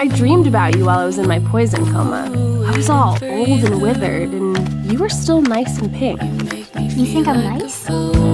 I dreamed about you while I was in my poison coma. I was all old and withered, and you were still nice and pink. You think I'm nice?